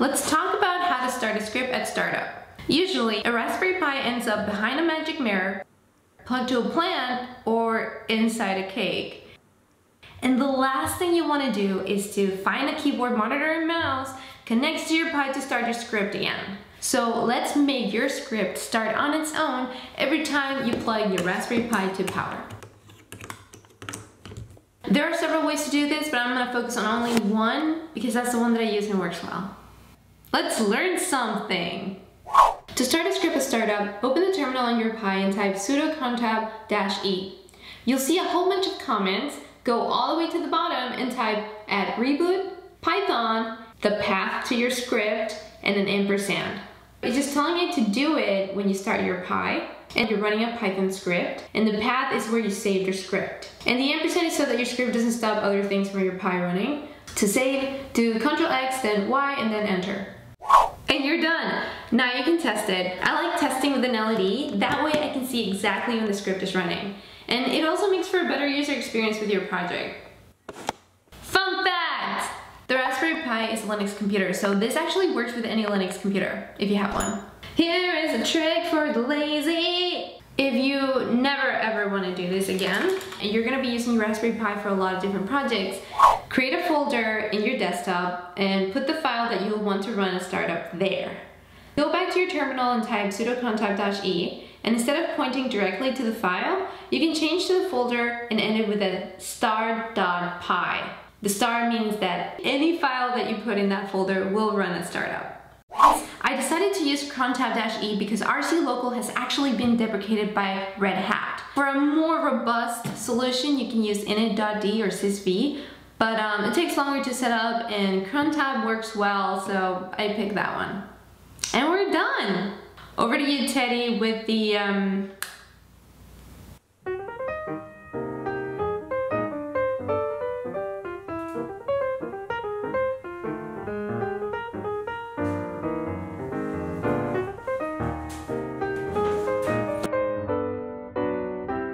Let's talk about how to start a script at startup. Usually, a Raspberry Pi ends up behind a magic mirror, plugged to a plant, or inside a cake. And the last thing you want to do is to find a keyboard monitor and mouse, connect to your Pi to start your script again. So let's make your script start on its own every time you plug your Raspberry Pi to power. There are several ways to do this, but I'm gonna focus on only one because that's the one that I use and works well. Let's learn something. To start a script at startup, open the terminal on your Pi and type sudo crontab-e. You'll see a whole bunch of comments, go all the way to the bottom and type add reboot, python, the path to your script, and an ampersand. It's just telling you to do it when you start your Pi and you're running a Python script and the path is where you saved your script. And the ampersand is so that your script doesn't stop other things from your Pi running. To save, do Ctrl X, then Y, and then enter. And you're done. Now you can test it. I like testing with an LED. That way I can see exactly when the script is running. And it also makes for a better user experience with your project. Fun fact! The Raspberry Pi is a Linux computer, so this actually works with any Linux computer, if you have one. Here is a trick for the lazy. If you never ever want to do this again, and you're going to be using Raspberry Pi for a lot of different projects, create a folder in your desktop and put the file that you'll want to run a startup there. Go back to your terminal and type sudo crontab-e and instead of pointing directly to the file, you can change to the folder and end it with a star.py. The star means that any file that you put in that folder will run a startup. Decided to use crontab-e because RC Local has actually been deprecated by Red Hat. For a more robust solution, you can use init.d or sysv, but um, it takes longer to set up and crontab works well, so I picked that one. And we're done! Over to you, Teddy, with the um,